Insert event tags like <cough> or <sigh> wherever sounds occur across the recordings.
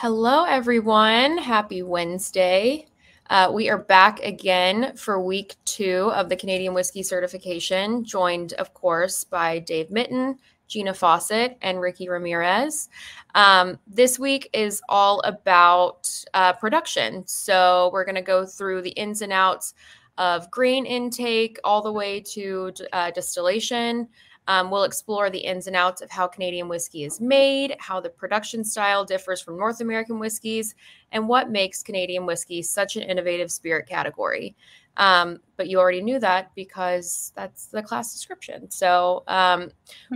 Hello, everyone. Happy Wednesday. Uh, we are back again for week two of the Canadian Whiskey Certification, joined, of course, by Dave Mitton, Gina Fawcett, and Ricky Ramirez. Um, this week is all about uh, production. So we're going to go through the ins and outs of grain intake all the way to uh, distillation. Um, we'll explore the ins and outs of how Canadian whiskey is made, how the production style differs from North American whiskeys, and what makes Canadian whiskey such an innovative spirit category. Um, but you already knew that because that's the class description. So um,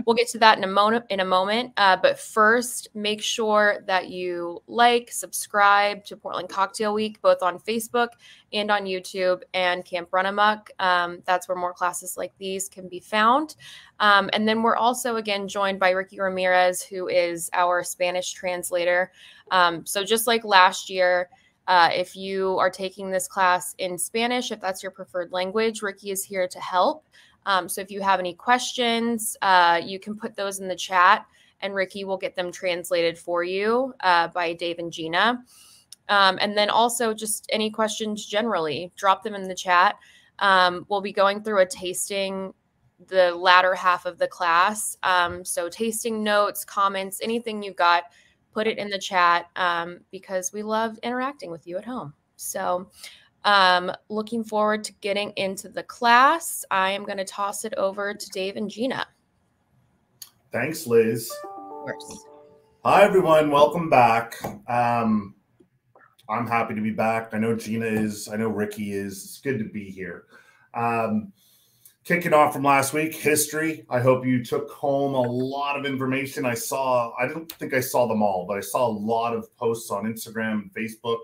we'll get to that in a moment. In a moment, uh, but first, make sure that you like, subscribe to Portland Cocktail Week both on Facebook and on YouTube and Camp Runamok. Um, that's where more classes like these can be found. Um, and then we're also again joined by Ricky Ramirez, who is our Spanish translator. Um, so just like last year. Uh, if you are taking this class in Spanish, if that's your preferred language, Ricky is here to help. Um, so if you have any questions, uh, you can put those in the chat and Ricky will get them translated for you uh, by Dave and Gina. Um, and then also just any questions generally, drop them in the chat. Um, we'll be going through a tasting the latter half of the class. Um, so tasting notes, comments, anything you've got put it in the chat um, because we love interacting with you at home. So, um, looking forward to getting into the class. I am going to toss it over to Dave and Gina. Thanks, Liz. Hi, everyone. Welcome back. Um, I'm happy to be back. I know Gina is. I know Ricky is. It's good to be here. Um, kicking off from last week, history. I hope you took home a lot of information. I saw, I don't think I saw them all, but I saw a lot of posts on Instagram Facebook,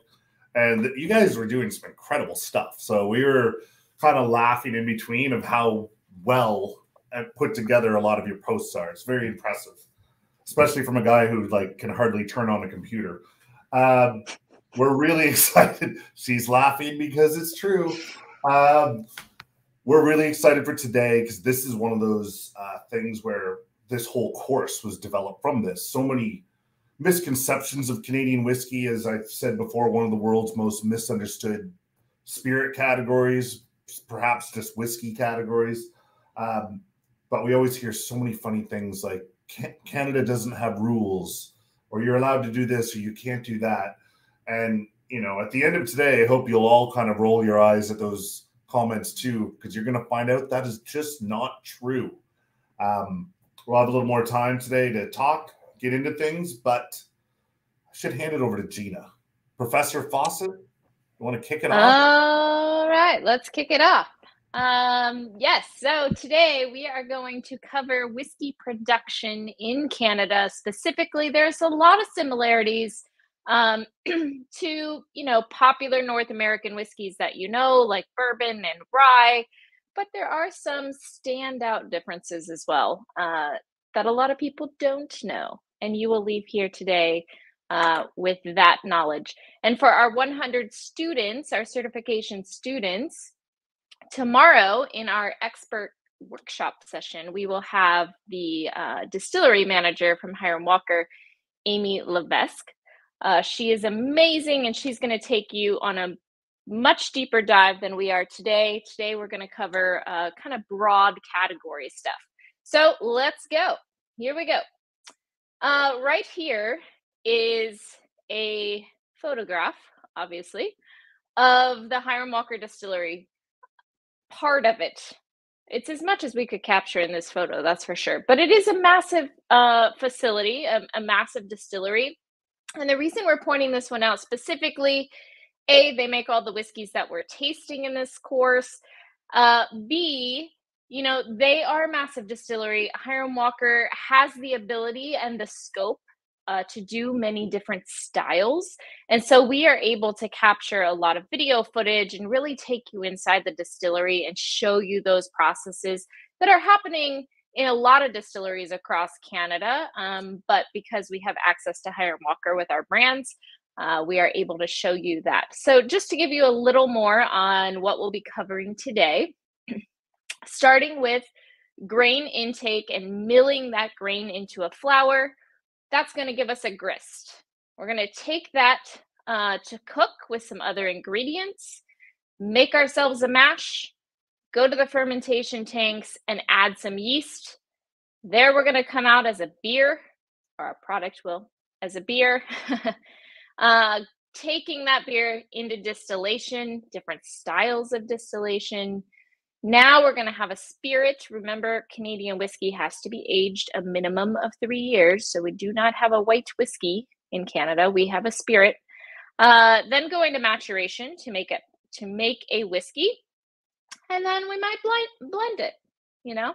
and you guys were doing some incredible stuff. So we were kind of laughing in between of how well put together a lot of your posts are. It's very impressive, especially from a guy who like can hardly turn on a computer. Um, we're really <laughs> excited. She's laughing because it's true. Um, we're really excited for today because this is one of those uh, things where this whole course was developed from this. So many misconceptions of Canadian whiskey, as I've said before, one of the world's most misunderstood spirit categories, perhaps just whiskey categories. Um, but we always hear so many funny things like Canada doesn't have rules, or you're allowed to do this, or you can't do that. And you know, at the end of today, I hope you'll all kind of roll your eyes at those comments too, because you're going to find out that is just not true. Um, we'll have a little more time today to talk, get into things, but I should hand it over to Gina. Professor Fawcett, you want to kick it off? All right, let's kick it off. Um, yes, so today we are going to cover whiskey production in Canada. Specifically, there's a lot of similarities um, <clears throat> to you know popular North American whiskeys that you know, like bourbon and rye. But there are some standout differences as well uh, that a lot of people don't know, and you will leave here today uh, with that knowledge. And for our 100 students, our certification students, tomorrow in our expert workshop session, we will have the uh, distillery manager from Hiram Walker, Amy Levesque, uh, she is amazing and she's going to take you on a much deeper dive than we are today. Today, we're going to cover uh, kind of broad category stuff. So let's go. Here we go. Uh, right here is a photograph, obviously, of the Hiram Walker Distillery. Part of it. It's as much as we could capture in this photo, that's for sure. But it is a massive uh, facility, a, a massive distillery. And the reason we're pointing this one out specifically, A, they make all the whiskeys that we're tasting in this course. Uh, B, you know, they are a massive distillery. Hiram Walker has the ability and the scope uh, to do many different styles. And so we are able to capture a lot of video footage and really take you inside the distillery and show you those processes that are happening in a lot of distilleries across Canada. Um, but because we have access to Hiram Walker with our brands, uh, we are able to show you that. So, just to give you a little more on what we'll be covering today, <clears throat> starting with grain intake and milling that grain into a flour, that's going to give us a grist. we're going to take that uh, to cook with some other ingredients, make ourselves a mash, go to the fermentation tanks and add some yeast. There we're going to come out as a beer, or our product will as a beer. <laughs> uh, taking that beer into distillation, different styles of distillation. Now we're going to have a spirit. Remember, Canadian whiskey has to be aged a minimum of three years. So we do not have a white whiskey in Canada. We have a spirit. Uh, then going to maturation to make it to make a whiskey, and then we might blend blend it. You know,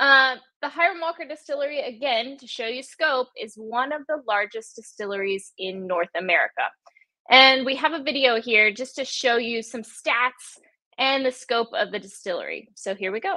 uh, the Hiram Walker Distillery, again, to show you scope, is one of the largest distilleries in North America. And we have a video here just to show you some stats and the scope of the distillery. So here we go.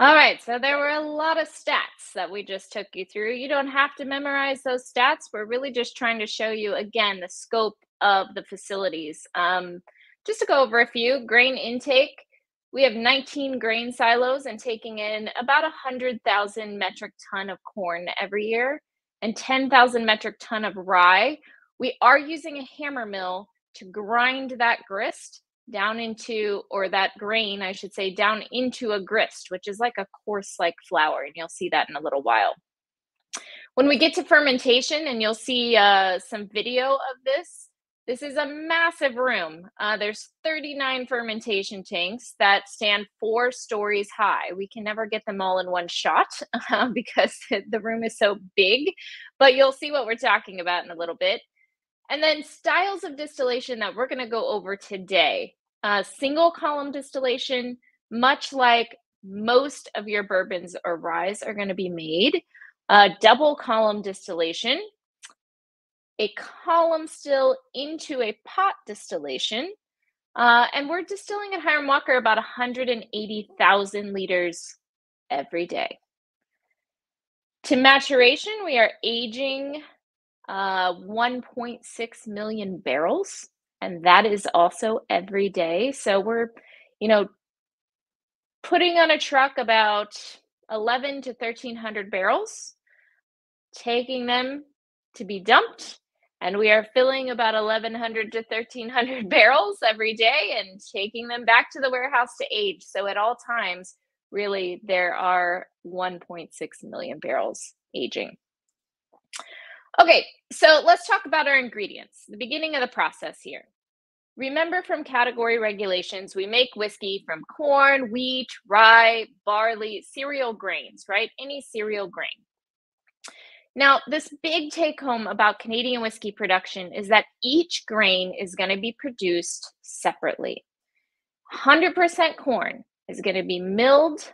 All right, so there were a lot of stats that we just took you through. You don't have to memorize those stats. We're really just trying to show you again the scope of the facilities. Um, just to go over a few grain intake, we have 19 grain silos and taking in about 100,000 metric ton of corn every year and 10,000 metric ton of rye. We are using a hammer mill to grind that grist down into, or that grain, I should say, down into a grist, which is like a coarse like flour. And you'll see that in a little while. When we get to fermentation, and you'll see uh, some video of this, this is a massive room. Uh, there's 39 fermentation tanks that stand four stories high. We can never get them all in one shot uh, <laughs> because <laughs> the room is so big, but you'll see what we're talking about in a little bit. And then styles of distillation that we're going to go over today. Uh, single column distillation, much like most of your bourbons or ryes are going to be made. Uh, double column distillation, a column still into a pot distillation, Uh, and we're distilling at Hiram Walker about 180,000 liters every day. To maturation, we are aging uh, 1.6 million barrels, and that is also every day. So we're, you know, putting on a truck about 11 to 1300 barrels, taking them to be dumped, and we are filling about 1100 to 1300 <laughs> barrels every day and taking them back to the warehouse to age. So at all times, really, there are 1.6 million barrels aging. Okay, so let's talk about our ingredients, the beginning of the process here. Remember from category regulations, we make whiskey from corn, wheat, rye, barley, cereal grains, right? Any cereal grain. Now, this big take home about Canadian whiskey production is that each grain is going to be produced separately. 100% corn is going to be milled,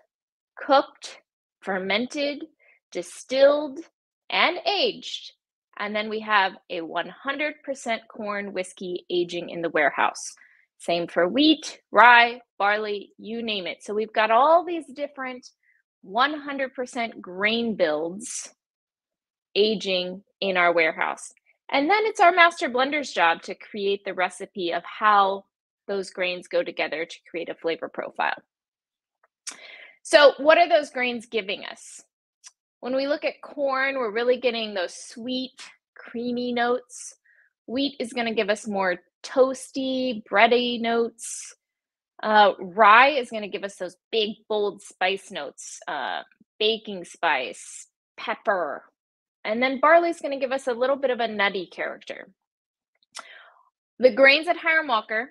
cooked, fermented, distilled, and aged and then we have a 100% corn whiskey aging in the warehouse. Same for wheat, rye, barley, you name it. So we've got all these different 100% grain builds aging in our warehouse. And then it's our master blender's job to create the recipe of how those grains go together to create a flavor profile. So, what are those grains giving us? When we look at corn, we're really getting those sweet, creamy notes. Wheat is going to give us more toasty, bready notes. Uh, rye is going to give us those big, bold spice notes, uh, baking spice, pepper. And then barley is going to give us a little bit of a nutty character. The grains at Hiram Walker,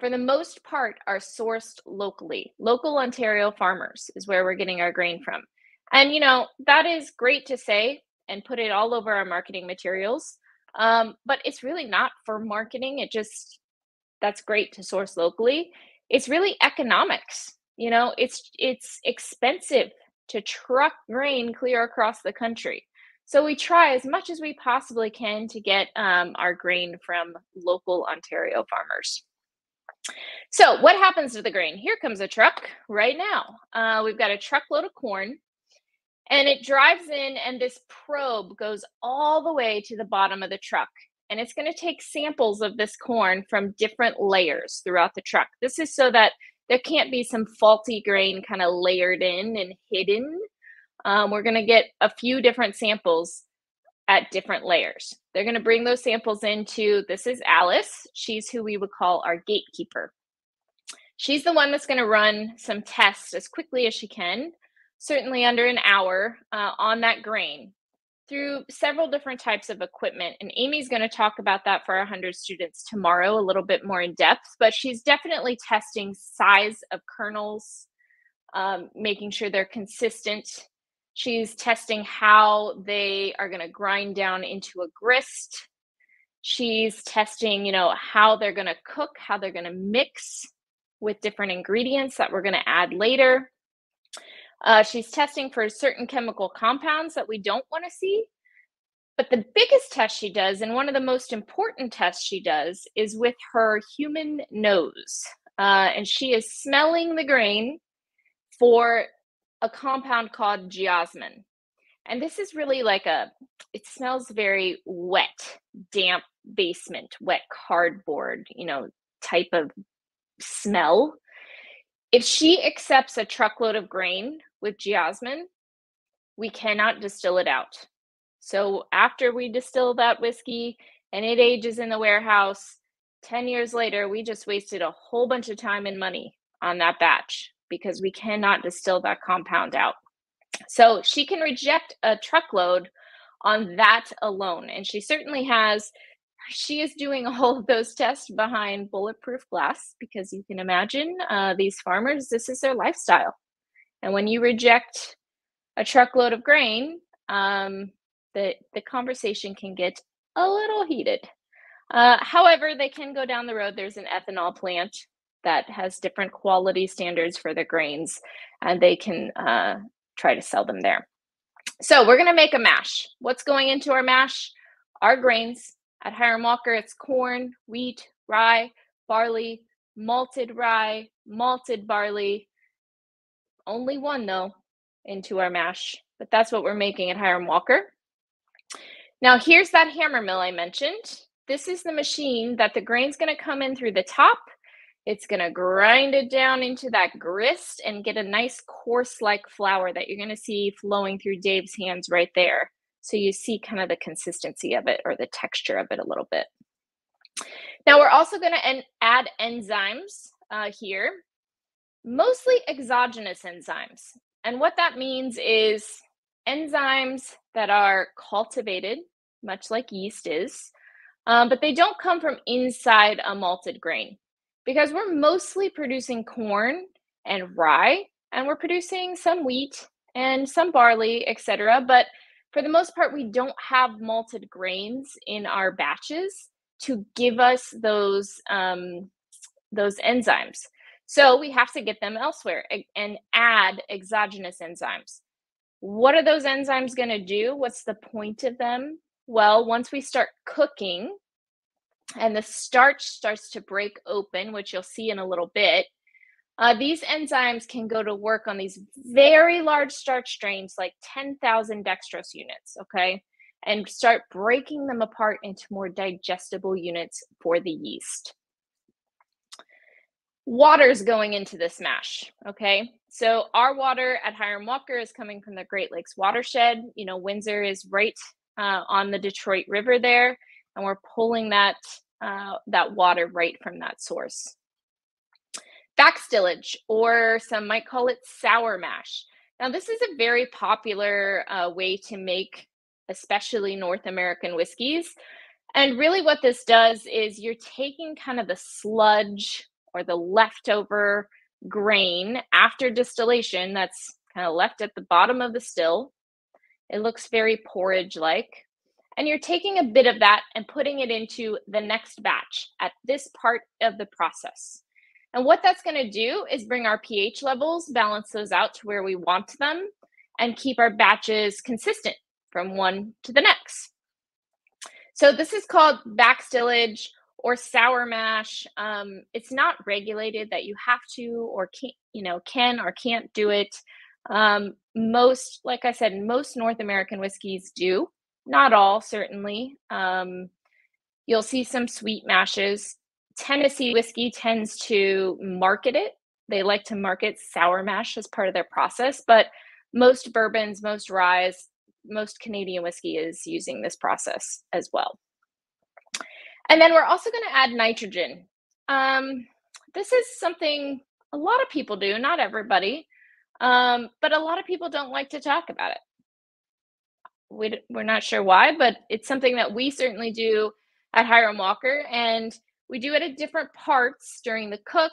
for the most part, are sourced locally. Local Ontario farmers is where we're getting our grain from. And, you know, that is great to say and put it all over our marketing materials. Um, but it's really not for marketing. It just, that's great to source locally. It's really economics. You know, it's it's expensive to truck grain clear across the country. So we try as much as we possibly can to get um, our grain from local Ontario farmers. So what happens to the grain? Here comes a truck right now. Uh, we've got a truckload of corn and it drives in, and this probe goes all the way to the bottom of the truck. And it's going to take samples of this corn from different layers throughout the truck. This is so that there can't be some faulty grain kind of layered in and hidden. Um, we're going to get a few different samples at different layers. They're going to bring those samples into this is Alice. She's who we would call our gatekeeper. She's the one that's going to run some tests as quickly as she can certainly under an hour uh, on that grain through several different types of equipment. And Amy's going to talk about that for our 100 students tomorrow a little bit more in depth, but she's definitely testing size of kernels, um, making sure they're consistent. She's testing how they are going to grind down into a grist. She's testing, you know, how they're going to cook, how they're going to mix with different ingredients that we're going to add later. Uh, she's testing for certain chemical compounds that we don't want to see. But the biggest test she does, and one of the most important tests she does, is with her human nose. Uh, and she is smelling the grain for a compound called geosmin. And this is really like a, it smells very wet, damp basement, wet cardboard, you know, type of smell. If she accepts a truckload of grain with geosmin, we cannot distill it out. So after we distill that whiskey and it ages in the warehouse, 10 years later, we just wasted a whole bunch of time and money on that batch because we cannot distill that compound out. So she can reject a truckload on that alone. And she certainly has. She is doing <laughs> all of those tests behind bulletproof glass because you can imagine uh, these farmers, this is their lifestyle. And when you reject a truckload of grain, um, the, the conversation can get a little heated. Uh, however, they can go down the road. There's an ethanol plant that has different quality standards for the grains, and they can uh, try to sell them there. So we're going to make a mash. What's going into our mash? Our grains. At Hiram Walker, it's corn, wheat, rye, barley, malted rye, malted barley. Only one though into our mash, but that's what we're making at Hiram Walker. Now here's that hammer mill I mentioned. This is the machine that the grain's going to come in through the top. It's going to grind it down into that grist and get a nice coarse like flour that you're going to see flowing through Dave's hands right there. So you see kind of the consistency of it or the texture of it a little bit. Now we're also going to add enzymes uh, here, mostly exogenous enzymes. And what that means is enzymes that are cultivated, much like yeast is, um, but they don't come from inside a malted grain because we're mostly producing corn and rye, and we're producing some wheat and some barley, etc. But for the most part, we don't have malted grains in our batches to give us those um, those enzymes. So we have to get them elsewhere and add exogenous enzymes. What are those enzymes going to do? What's the point of them? Well, once we start cooking and the starch starts to break open, which you'll see in a little bit, uh, these enzymes can go to work on these very large starch strains, like 10,000 dextrose units, okay? And start breaking them apart into more digestible units for the yeast. Water's going into this mash, okay? So our water at Hiram Walker is coming from the Great Lakes watershed. You know, Windsor is right uh, on the Detroit River there, and we're pulling that uh, that water right from that source backstillage, or some might call it sour mash. Now, this is a very popular uh, way to make, especially North American whiskeys. And really, what this does is you're taking kind of the sludge or the leftover grain after distillation that's kind of left at the bottom of the still. It looks very porridge like. And you're taking a bit of that and putting it into the next batch at this part of the process. And what that's going to do is bring our pH levels, balance those out to where we want them, and keep our batches consistent from one to the next. So this is called backstillage or sour mash. Um, it's not regulated that you have to or can't, you know, can or can't do it. Um, most, like I said, most North American whiskeys do. Not all, certainly. Um, you'll see some sweet mashes. Tennessee whiskey tends to market it. They like to market sour mash as part of their process, but most bourbons, most rye, most Canadian whiskey is using this process as well. And then we're also going to add nitrogen. Um, this is something a lot of people do, not everybody, um, but a lot of people don't like to talk about it. We, we're not sure why, but it's something that we certainly do at Hiram Walker. And we do it at different parts during the cook,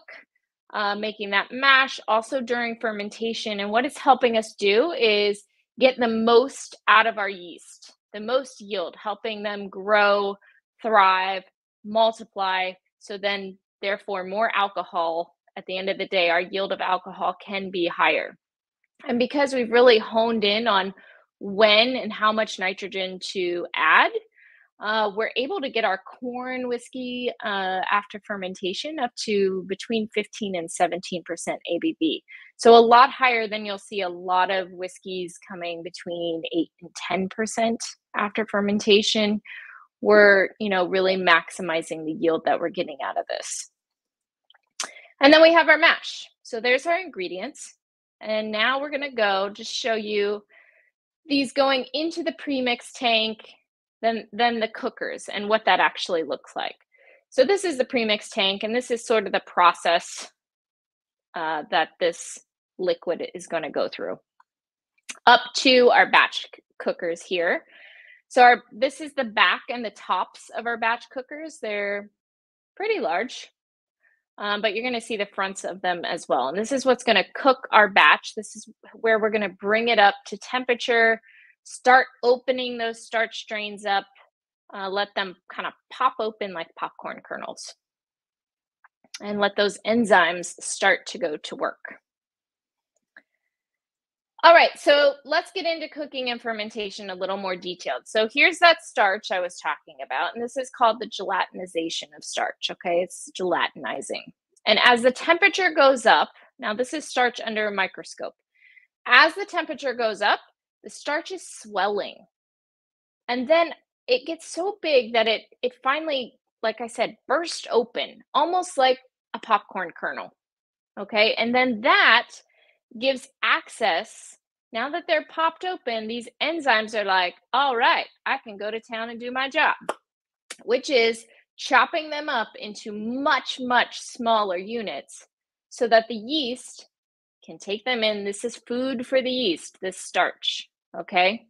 uh, making that mash, also during fermentation. And what it's helping us do is get the most out of our yeast, the most yield, helping them grow, thrive, multiply. So then, therefore, more alcohol at the end of the day, our yield of alcohol can be higher. And because we've really honed in on when and how much nitrogen to add, uh, we're able to get our corn whiskey uh, after fermentation up to between 15 and 17% ABV. So a lot higher than you'll see a lot of whiskeys coming between 8 and 10% after fermentation. We're, you know, really maximizing the yield that we're getting out of this. And then we have our mash. So there's our ingredients. And now we're going to go just show you these going into the premix tank then then the cookers and what that actually looks like. So this is the premix tank, and this is sort of the process uh, that this liquid is going to go through. Up to our batch cookers here. So our this is the back and the tops of our batch cookers. They're pretty large, um, but you're going to see the fronts of them as well. And this is what's going to cook our batch. This is where we're going to bring it up to temperature start opening those starch strains up, uh, let them kind of pop open like popcorn kernels, and let those enzymes start to go to work. All right, so let's get into cooking and fermentation a little more detailed. So here's that starch I was talking about, and this is called the gelatinization of starch, okay? It's gelatinizing. And as the temperature goes up, now this is starch under a microscope. As the temperature goes up, the starch is swelling. And then it gets so big that it it finally, like I said, burst open, almost like a popcorn kernel. Okay? And then that gives access now that they're popped open, these enzymes are like, all right, I can go to town and do my job, which is chopping them up into much, much smaller units so that the yeast can take them in. This is food for the yeast, this starch. Okay.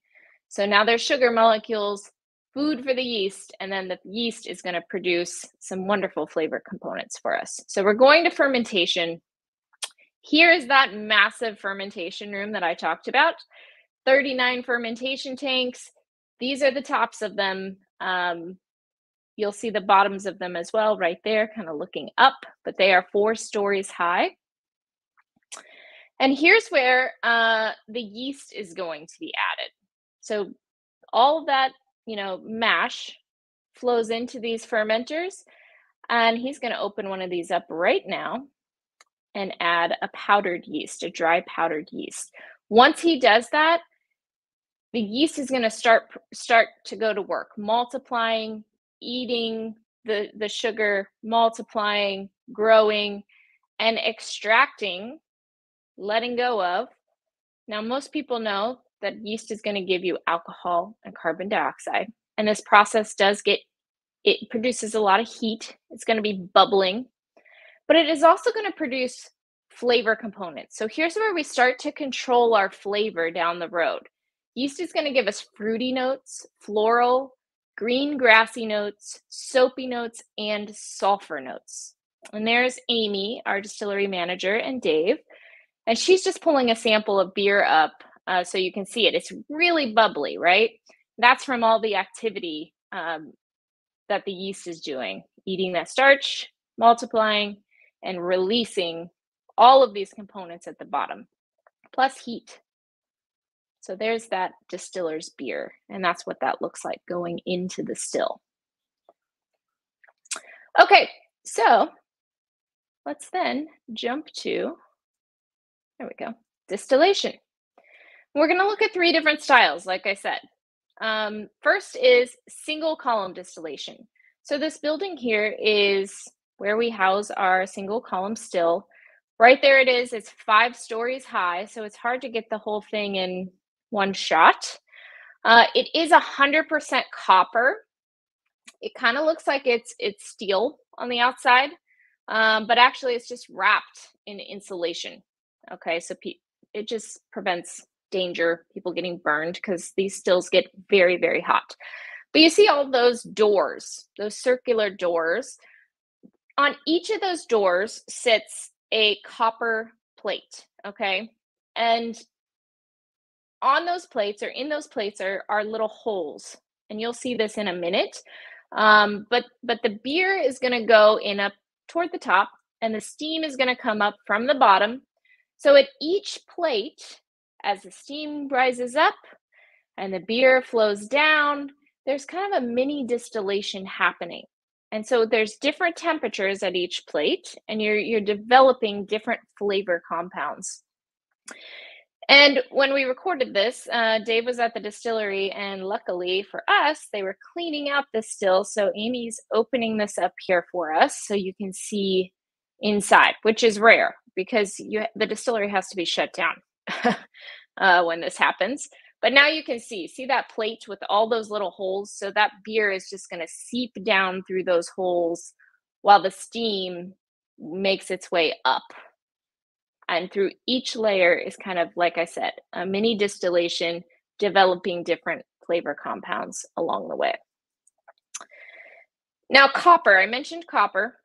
So now there's sugar molecules, food for the yeast, and then the yeast is going to produce some wonderful flavor components for us. So we're going to fermentation. Here is that massive fermentation room that I talked about 39 fermentation tanks. These are the tops of them. Um, You'll see the bottoms of them as well right there, kind of looking up, but they are four stories high. And here's where uh, the yeast is going to be added. So all that, you know, mash flows into these fermenters. And he's going to open one of these up right now and add a powdered yeast, a dry powdered yeast. Once he does that, the yeast is going to start start to go to work, multiplying, eating the, the sugar, multiplying, growing, and extracting, letting go of. Now, most people know that yeast is going to give you alcohol and carbon dioxide. And this process does get, it produces a lot of heat. It's going to be bubbling, but it is also going to produce flavor components. So here's where we start to control our flavor down the road. Yeast is going to give us fruity notes, floral, green grassy notes, soapy notes, and sulfur notes. And there's Amy, our distillery manager, and Dave. And she's just pulling a sample of beer up uh, so you can see it. It's really bubbly, right? That's from all the activity um, that the yeast is doing, eating that starch, multiplying, and releasing all of these components at the bottom, plus heat. So there's that distiller's beer, and that's what that looks like going into the still. Okay, so let's then jump to, there we go, distillation. We're going to look at three different styles, like I said. Um, first is single column distillation. So this building here is where we house our single column still. Right there it is. It's five stories high, so it's hard to get the whole thing in one shot. Uh, it is a hundred percent copper. It kind of looks like it's it's steel on the outside, um, but actually it's just wrapped in insulation. Okay, so pe- it just prevents danger, people getting burned because these stills get very very hot. But you see all those doors, those circular doors. On each of those doors sits a copper plate. Okay, and on those plates or in those plates are, are little holes and you'll see this in a minute. Um, but but the beer is going to go in up toward the top and the steam is going to come up from the bottom. So at each plate as the steam rises up and the beer flows down there's kind of a mini distillation happening and so there's different temperatures at each plate and you're you're developing different flavor compounds and when we recorded this, uh, Dave was at the distillery, and luckily for us, they were cleaning out the still. So Amy's opening this up here for us so you can see inside, which is rare because you, the distillery has to be shut down <laughs> uh, when this happens. But now you can see, see that plate with all those little holes? So that beer is just going to seep down through those holes while the steam makes its way up and through each layer is kind of, like I said, a mini distillation, developing different flavor compounds along the way. Now, copper, I mentioned copper,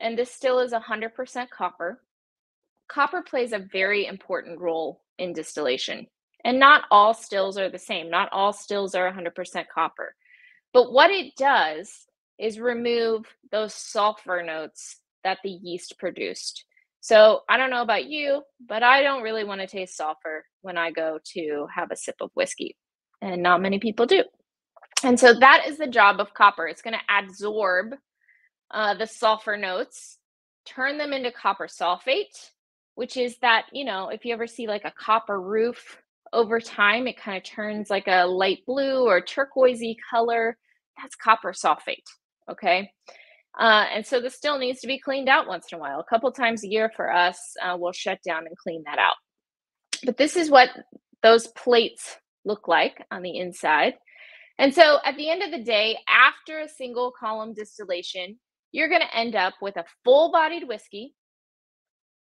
and this still is 100% copper. Copper plays a very important role in distillation. And not all stills are the same. Not all stills are 100% copper. But what it does is remove those sulfur notes that the yeast produced. So I don't know about you, but I don't really want to taste sulfur when I go to have a sip of whiskey. And not many people do. And so that is the job of copper. It's going to absorb uh, the sulfur notes turn them into copper sulfate, which is that, you know, if you ever see like a copper roof over time, it kind of turns like a light blue or turquoisey color. That's copper sulfate. Okay. Uh, and so this still needs to be cleaned out once in a while. A couple times a year for us, uh, we'll shut down and clean that out. But this is what those plates look like on the inside. And so at the end of the day, after a single column distillation, you're going to end up with a full bodied whiskey,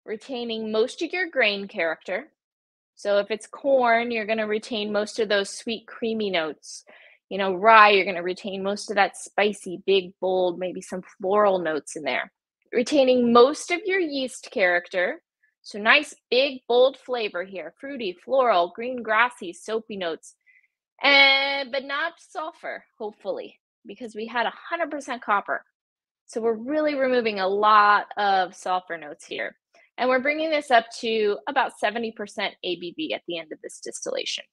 retaining most of your grain character. So if it's corn, you're going to retain most of those sweet, creamy notes. You know, rye, you're going to retain most of that spicy, big, bold, maybe some floral notes in there. Retaining most of your yeast character. So nice, big, bold flavor here fruity, floral, green, grassy, soapy notes. And but not sulfur, hopefully, because we had 100% copper. So we're really removing a lot of sulfur notes here. And we're bringing this up to about 70% ABV at the end of this distillation.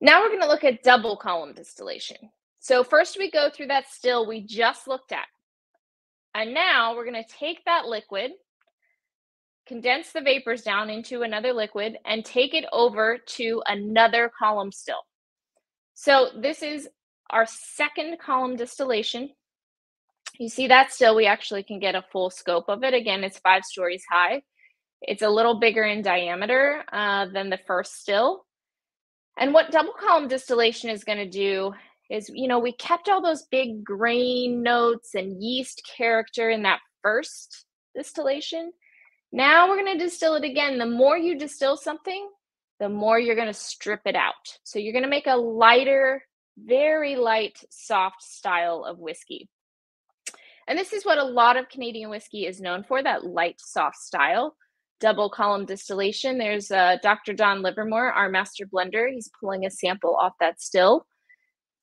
Now we're going to look at double column distillation. So first we go through that still we just looked at. And now we're going to take that liquid, condense the vapors down into another liquid, and take it over to another column still. So this is our second column distillation. You see that still, we actually can get a full scope of it. Again, it's five stories high. It's a little bigger in diameter uh, than the first still. And what double column distillation is going to do is, you know, we kept all those big grain notes and yeast character in that first distillation. Now we're going to distill it again. The more you distill something, the more you're going to strip it out. So you're going to make a lighter, very light, soft style of whiskey. And this is what a lot of Canadian whiskey is known for that light, soft style. Double column distillation. There's uh, Dr. Don Livermore, our master blender. He's pulling a sample off that still.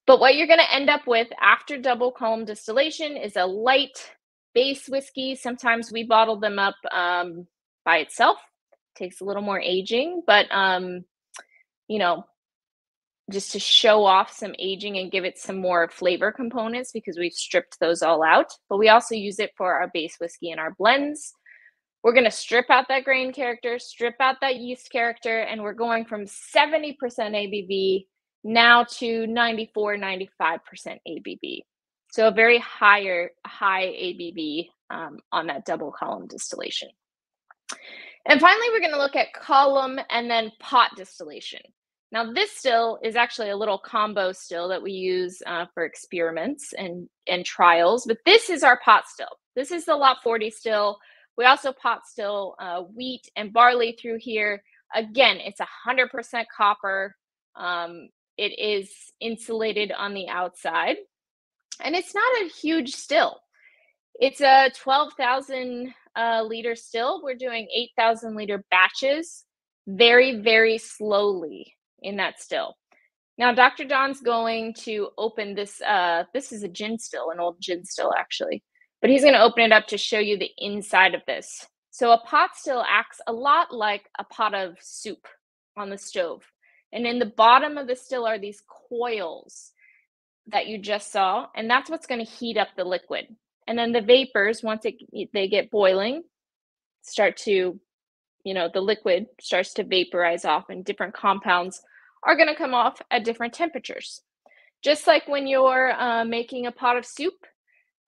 But what you're going to end up with after double column distillation is a light base whiskey. Sometimes we bottle them up um, by itself. Takes a little more aging, but um, you know, just to show off some aging and give it some more flavor components because we've stripped those all out. But we also use it for our base whiskey and our blends. We're going to strip out that grain character, strip out that yeast character, and we're going from 70% ABV now to 94, 95% ABV. So a very higher, high ABV um, on that double column distillation. And finally, we're going to look at column and then pot distillation. Now, this still is actually a little combo still that we use uh, for experiments and, and trials, but this is our pot still. This is the lot 40 still. We also pot still uh, wheat and barley through here. Again, it's 100% copper. Um, it is insulated on the outside, and it's not a huge still. It's a 12,000 uh, liter still. We're doing 8,000 liter batches very, very slowly in that still. Now, Dr. Don's going to open this. Uh, this is a gin still, an old gin still, actually. But he's going to open it up to show you the inside of this. So, a pot still acts a lot like a pot of soup on the stove. And in the bottom of the still are these coils that you just saw. And that's what's going to heat up the liquid. And then the vapors, once it, they get boiling, start to, you know, the liquid starts to vaporize off and different compounds are going to come off at different temperatures. Just like when you're uh, making a pot of soup,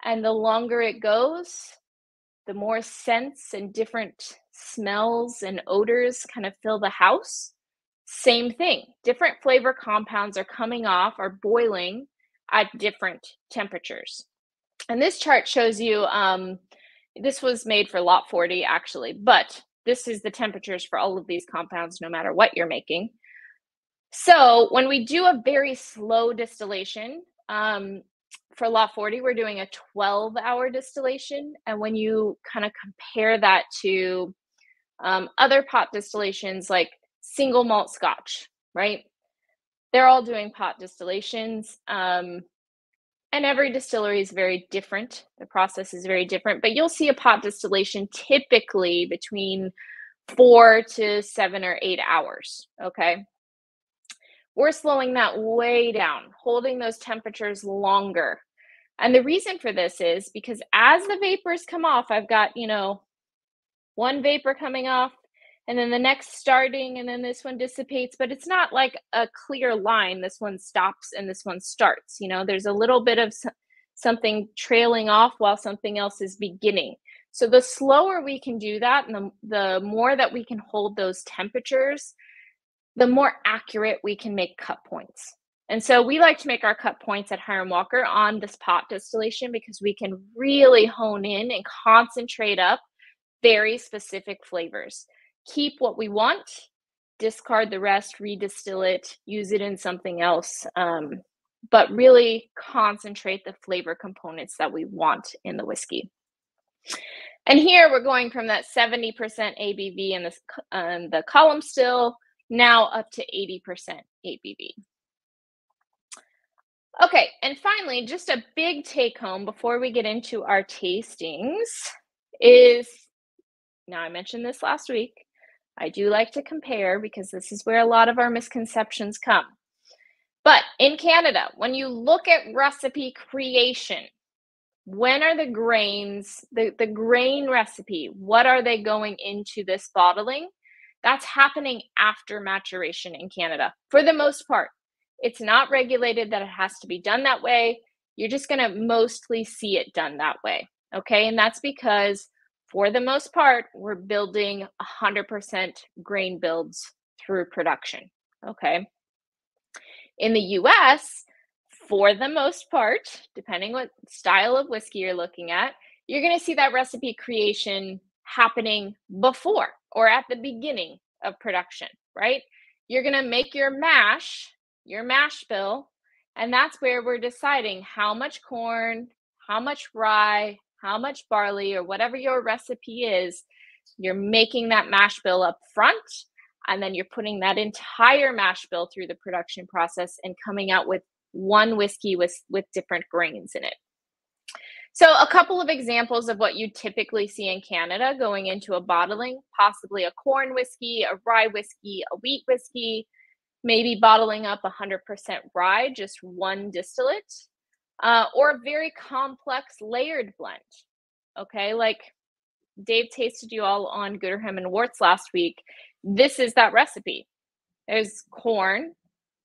and the longer it goes, the more scents and different smells and odors kind of fill the house. Same thing, different flavor compounds are coming off, are boiling at different temperatures. And this chart shows you, um, this was made for lot 40 actually, but this is the temperatures for all of these compounds, no matter what you're making. So when we do a very slow distillation, um, for Lot 40, we're doing a 12 hour distillation. And when you kind of compare that to um, other pot distillations like single malt scotch, right? They're all doing pot distillations. Um, and every distillery is very different. The process is very different, but you'll see a pot distillation typically between four to seven or eight hours. Okay. We're slowing that way down, holding those temperatures longer. And the reason for this is because as the vapors come off, I've got, you know, one vapor coming off and then the next starting and then this one dissipates, but it's not like a clear line. This one stops and this one starts. You know, there's a little bit of something trailing off while something else is beginning. So the slower we can do that and the, the more that we can hold those temperatures, the more accurate we can make cut points. And so we like to make our cut points at Hiram Walker on this pot distillation because we can really hone in and concentrate up very specific flavors. Keep what we want, discard the rest, redistill it, use it in something else, um, but really concentrate the flavor components that we want in the whiskey. And here we're going from that 70% ABV in this um, the column still now up to 80% ABV. Okay, and finally, just a big take home before we get into our tastings is now I mentioned this last week. I do like to compare because this is where a lot of our misconceptions come. But in Canada, when you look at recipe creation, when are the grains, the, the grain recipe, what are they going into this bottling? That's happening after maturation in Canada for the most part. It's not regulated that it has to be done that way. You're just going to mostly see it done that way. Okay. And that's because, for the most part, we're building 100% grain builds through production. Okay. In the US, for the most part, depending what style of whiskey you're looking at, you're going to see that recipe creation happening before or at the beginning of production, right? You're going to make your mash your mash bill. And that's where we're deciding how much corn, how much rye, how much barley, or whatever your recipe is. You're making that mash bill up front, and then you're putting that entire mash bill through the production process and coming out with one whiskey with, with different grains in it. So, a couple of examples of what you typically see in Canada going into a bottling possibly a corn whiskey, a rye whiskey, a wheat whiskey, maybe bottling up 100% rye, just one distillate, uh, or a very complex layered blend. Okay, like Dave tasted you all on Gooderham and Worts last week. This is that recipe. There's corn,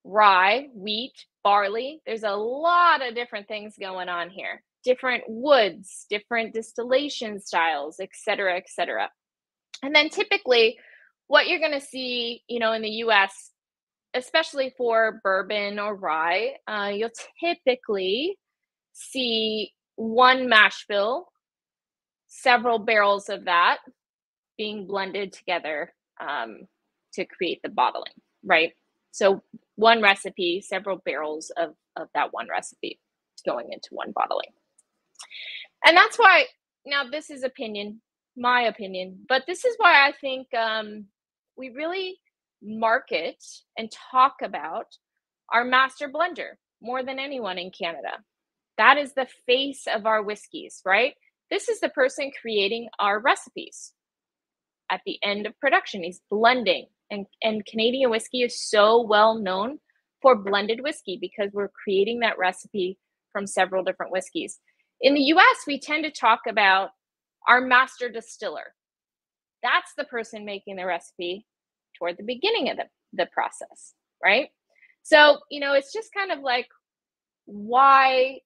rye, wheat, barley. There's a lot of different things going on here. Different woods, different distillation styles, et cetera, et cetera. And then typically, what you're going to see, you know, in the US especially for bourbon or rye, uh, you'll typically see one mash bill, several barrels of that being blended together um, to create the bottling, right? So one recipe, several barrels of, of that one recipe going into one bottling. And that's why, now this is opinion, my opinion, but this is why I think um, we really market and talk about our master blender more than anyone in Canada. That is the face of our whiskeys, right? This is the person creating our recipes at the end of production. He's blending. And, and Canadian whiskey is so well known for blended whiskey because we're creating that recipe from several different whiskeys. In the US, we tend to talk about our master distiller. That's the person making the recipe toward the beginning of the, the process, right? So, you know, it's just kind of like why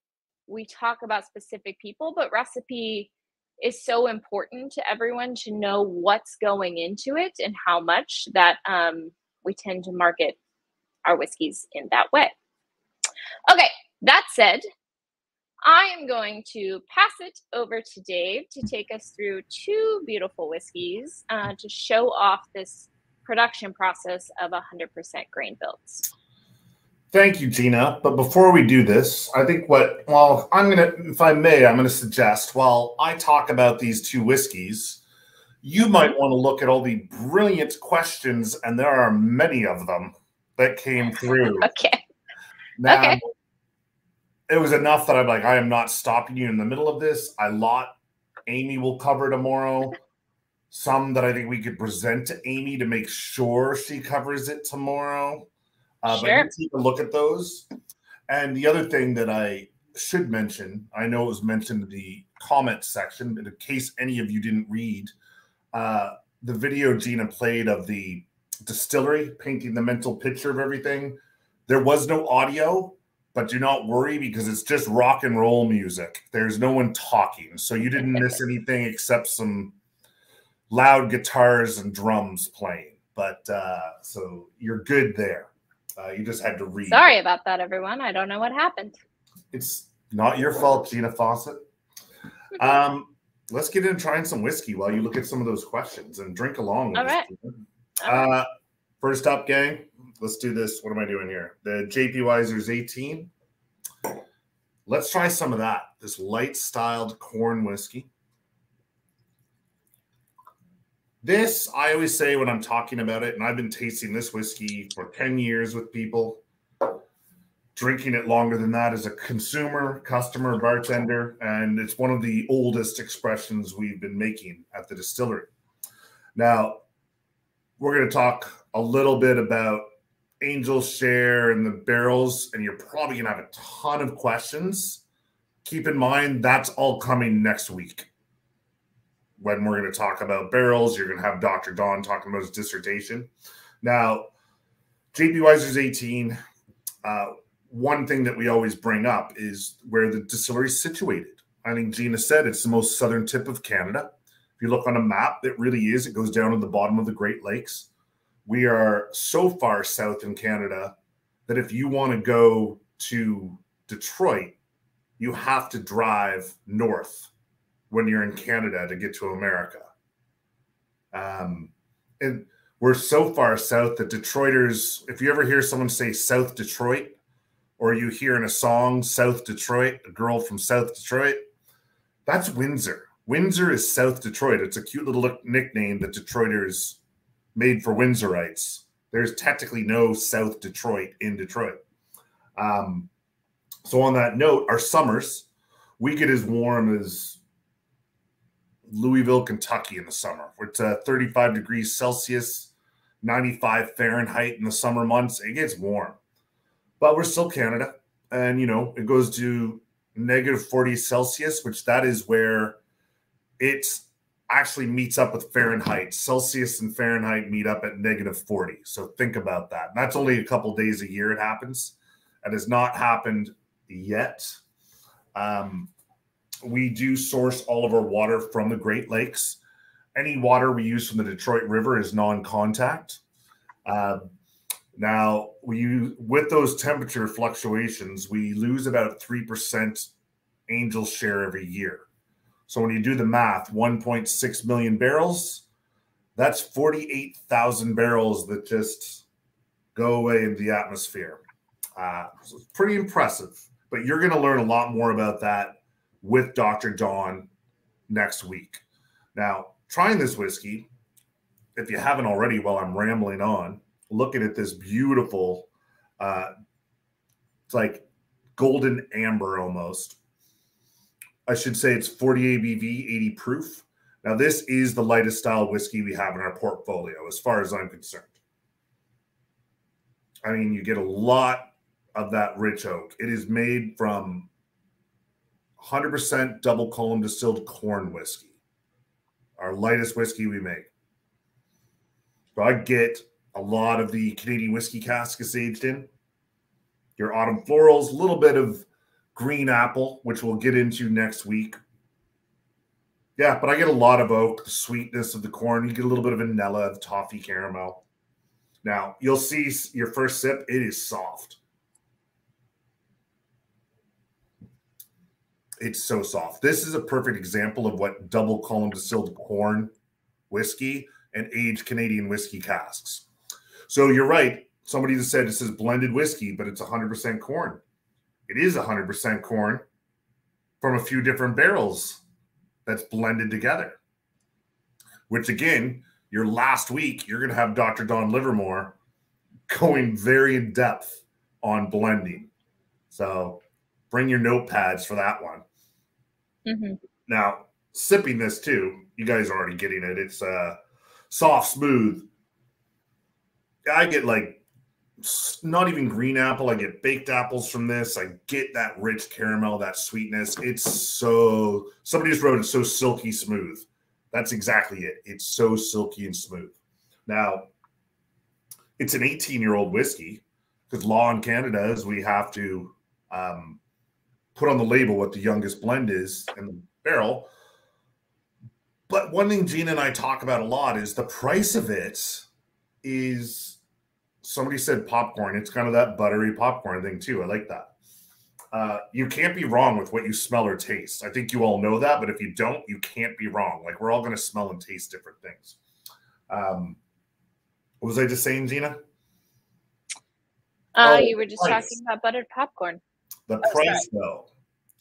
we talk about specific people, but recipe is so important to everyone to know what's going into it and how much that um, we tend to market our whiskeys in that way. Okay, that said, I am going to pass it over to Dave to take us through two beautiful whiskeys uh, to show off this production process of 100% grain builds. Thank you, Gina. But before we do this, I think what, well, I'm going to, if I may, I'm going to suggest while I talk about these two whiskeys, you might want to look at all the brilliant questions, and there are many of them that came through. <laughs> okay. Now, okay. It was enough that I'm like, I am not stopping you in the middle of this. I lot Amy will cover tomorrow some that I think we could present to Amy to make sure she covers it tomorrow. Uh, sure. But take a look at those. And the other thing that I should mention, I know it was mentioned in the comment section, but in case any of you didn't read, uh, the video Gina played of the distillery painting the mental picture of everything. There was no audio, but do not worry because it's just rock and roll music. There's no one talking. So you didn't miss <laughs> anything except some loud guitars and drums playing. But uh, so you're good there. Uh, you just had to read. Sorry about that, everyone. I don't know what happened. It's not your fault, Gina Fawcett. <laughs> Um, let's get into trying some whiskey while you look at some of those questions and drink along. All right. Uh, first up, gang, let's do this. What am I doing here? The JP Wiser's 18. Let's try some of that. This light styled corn whiskey. This, I always say when I'm talking about it, and I've been tasting this whiskey for 10 years with people, drinking it longer than that as a consumer, customer, bartender, and it's one of the oldest expressions we've been making at the distillery. Now, we're going to talk a little bit about Angel Share and the barrels, and you're probably going to have a ton of questions. Keep in mind that's all coming next week when we're going to talk about barrels. You're going to have Dr. Don talking about his dissertation. Now, JP Wiser's 18. Uh, one thing that we always bring up is where the distillery is situated. I think Gina said it's the most southern tip of Canada. If you look on a map, it really is. It goes down to the bottom of the Great Lakes. We are so far south in Canada that if you want to go to Detroit, you have to drive north when you're in Canada to get to America. Um, and we're so far south that Detroiters, if you ever hear someone say South Detroit, or you hear in a song South Detroit, a girl from South Detroit, that's Windsor. Windsor is South Detroit. It's a cute little nickname that Detroiters made for Windsorites. There's technically no South Detroit in Detroit. Um, so on that note, our summers, we get as warm as Louisville, Kentucky in the summer. It's uh, 35 degrees Celsius, 95 Fahrenheit in the summer months. It gets warm, but we're still Canada. And, you know, it goes to negative 40 Celsius, which that is where it actually meets up with Fahrenheit. Celsius and Fahrenheit meet up at negative 40. So think about that. And that's only a couple days a year it happens. It has not happened yet. Um, we do source all of our water from the Great Lakes. Any water we use from the Detroit River is non-contact. Uh, now, we with those temperature fluctuations, we lose about three percent angel share every year. So when you do the math, 1.6 million barrels, that's 48,000 barrels that just go away in the atmosphere. Uh, so it's pretty impressive. But you're going to learn a lot more about that with Dr. Don next week. Now, trying this whiskey, if you haven't already, while I'm rambling on, looking at this beautiful, uh, it's like golden amber almost. I should say it's 40 ABV, 80 proof. Now, this is the lightest style whiskey we have in our portfolio, as far as I'm concerned. I mean, you get a lot of that rich oak. It is made from 100% double column distilled corn whiskey, our lightest whiskey we make. So I get a lot of the Canadian whiskey cask is aged in. Your autumn florals, a little bit of green apple, which we'll get into next week. Yeah, but I get a lot of oak, the sweetness of the corn. You get a little bit of vanilla, the toffee caramel. Now, you'll see your first sip, it is soft. It's so soft. This is a perfect example of what double column distilled corn whiskey and aged Canadian whiskey casks. So you're right. Somebody just said this is blended whiskey, but it's 100% corn. It is 100% corn from a few different barrels that's blended together. Which again, your last week, you're going to have Dr. Don Livermore going very in depth on blending. So bring your notepads for that one. Mm-hmm. Now, sipping this too, you guys are already getting it. It's uh, soft, smooth. I get like not even green apple. I get baked apples from this. I get that rich caramel, that sweetness. It's so somebody just wrote it so silky smooth. That's exactly it. It's so silky and smooth. Now, it's an 18 year old whiskey because law in Canada is we have to um, put on the label what the youngest blend is in the barrel. But one thing Gina and I talk about a lot is the price of it is somebody said popcorn. It's kind of that buttery popcorn thing too. I like that. Uh, you can't be wrong with what you smell or taste. I think you all know that, but if you don't, you can't be wrong. Like we're all going to smell and taste different things. Um, what was I just saying, Gina? Uh, oh, you were just price. talking about buttered popcorn. The oh, price, sorry. though,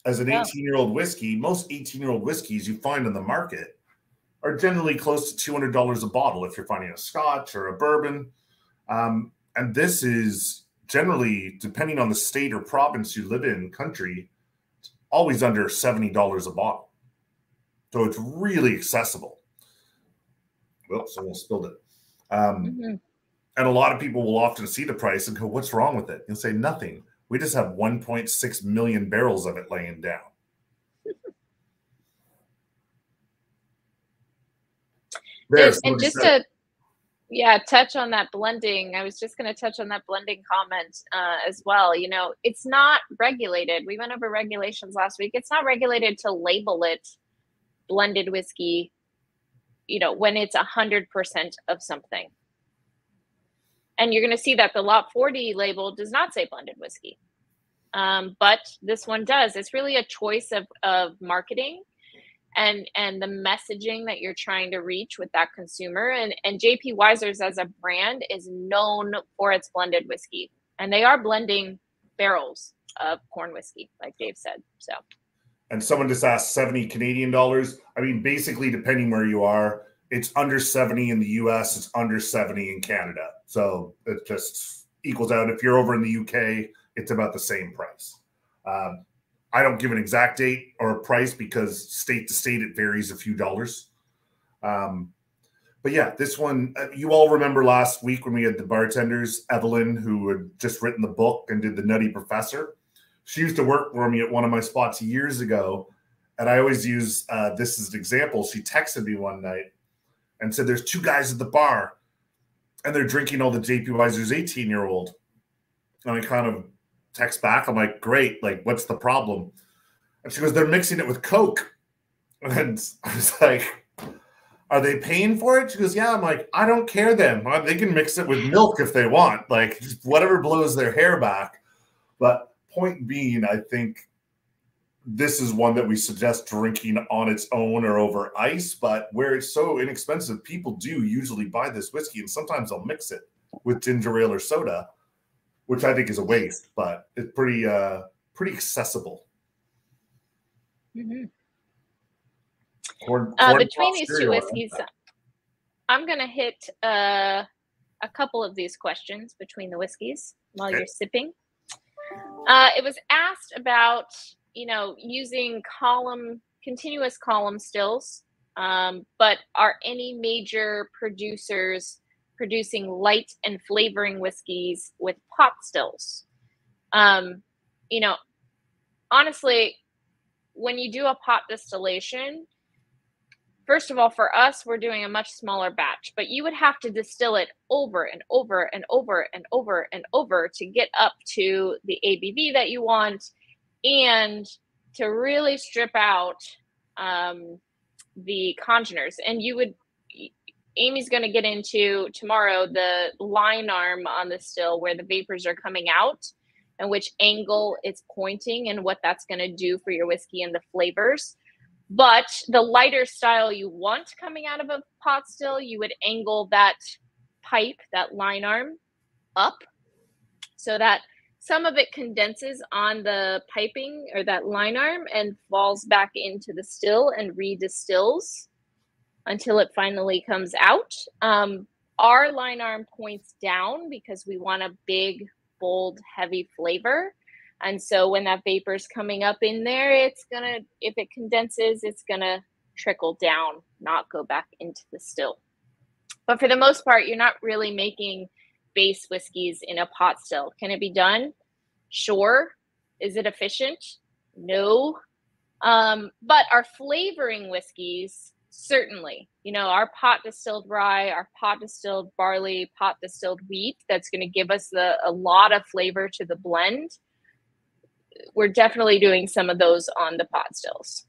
as an 18 year old whiskey, most 18 year old whiskeys you find in the market are generally close to $200 a bottle if you're finding a scotch or a bourbon. Um, and this is generally, depending on the state or province you live in, country, always under $70 a bottle. So it's really accessible. Whoops, almost spilled it. Um, mm-hmm. And a lot of people will often see the price and go, What's wrong with it? And say, Nothing. We just have 1.6 million barrels of it laying down. <laughs> There's, and just to yeah touch on that blending. I was just going to touch on that blending comment uh, as well. You know it's not regulated. We went over regulations last week. It's not regulated to label it blended whiskey you know when it's a hundred percent of something. And you're going to see that the Lot 40 label does not say blended whiskey. Um, but this one does. It's really a choice of, of marketing and and the messaging that you're trying to reach with that consumer. And and JP Wiser's as a brand is known for its blended whiskey and they are blending barrels of corn whiskey like Dave said so. And someone just asked 70 Canadian dollars? I mean basically depending where you are it's under 70 in the US it's under 70 in Canada. So it just equals out. If you're over in the UK it's about the same price. Um, I don't give an exact date or a price because state to state it varies a few dollars. Um, but yeah, this one, uh, you all remember last week when we had the bartenders, Evelyn, who had just written the book and did the Nutty Professor. She used to work for me at one of my spots years ago. And I always use uh, this as an example. She texted me one night and said, There's two guys at the bar and they're drinking all the JP Wiser's 18 year old. And I kind of text back. I'm like, great. Like, what's the problem? And she goes, they're mixing it with Coke. <laughs> And I was like, are they paying for it? She goes, yeah. I'm like, I don't care then. Uh, they can mix it with milk if they want. Like, whatever blows their hair back. But point being, I think this is one that we suggest drinking on its own or over ice. But where it's so inexpensive, people do usually buy this whiskey and sometimes they'll mix it with ginger ale or soda which I think is a waste, but it's pretty uh pretty accessible. Mm-hmm. Corn, uh, between these two whiskeys, I'm gonna hit uh, a couple of these questions between the whiskeys while okay. you're sipping. Uh, it was asked about you know using column continuous column stills, um, but are any major producers producing light and flavoring whiskeys with pot stills. Um, you know, honestly, when you do a pot distillation, first of all, for us, we're doing a much smaller batch, but you would have to distill it over and over and over and over and over to get up to the ABV that you want and to really strip out um, the congeners. And you would Amy's going to get into tomorrow the lyne arm on the still where the vapors are coming out and which angle it's pointing and what that's going to do for your whiskey and the flavors. But the lighter style you want coming out of a pot still, you would angle that pipe, that lyne arm up so that some of it condenses on the piping or that lyne arm and falls back into the still and redistills until it finally comes out. Um, our lyne arm points down because we want a big, bold, heavy flavor. And so when that vapor is coming up in there, it's gonna, if it condenses, it's gonna trickle down, not go back into the still. But for the most part, you're not really making base whiskeys in a pot still. Can it be done? Sure. Is it efficient? No. Um, but our flavoring whiskeys, certainly. You know, our pot distilled rye, our pot distilled barley, pot distilled wheat, that's going to give us the, a lot of flavor to the blend. We're definitely doing some of those on the pot stills.